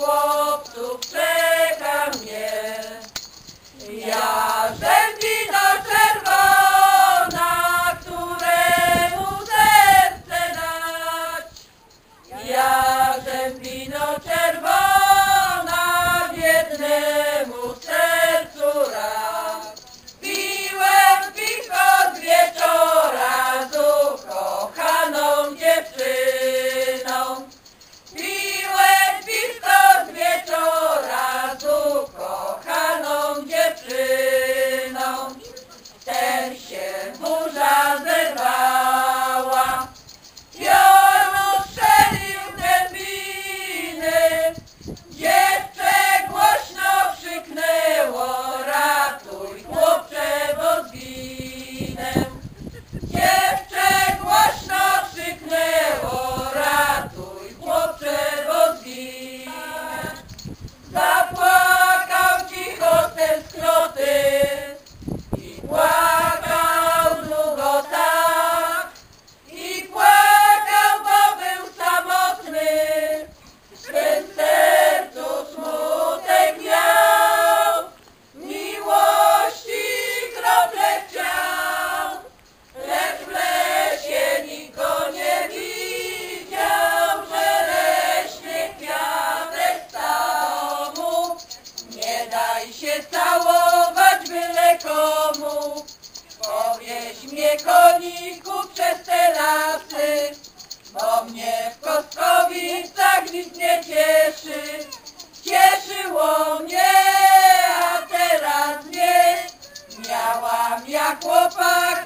walk the path. koniku przez te lasy, bo mnie w Kostkowi tak nic nie cieszy. Cieszyło mnie, a teraz nie, miałam jak chłopak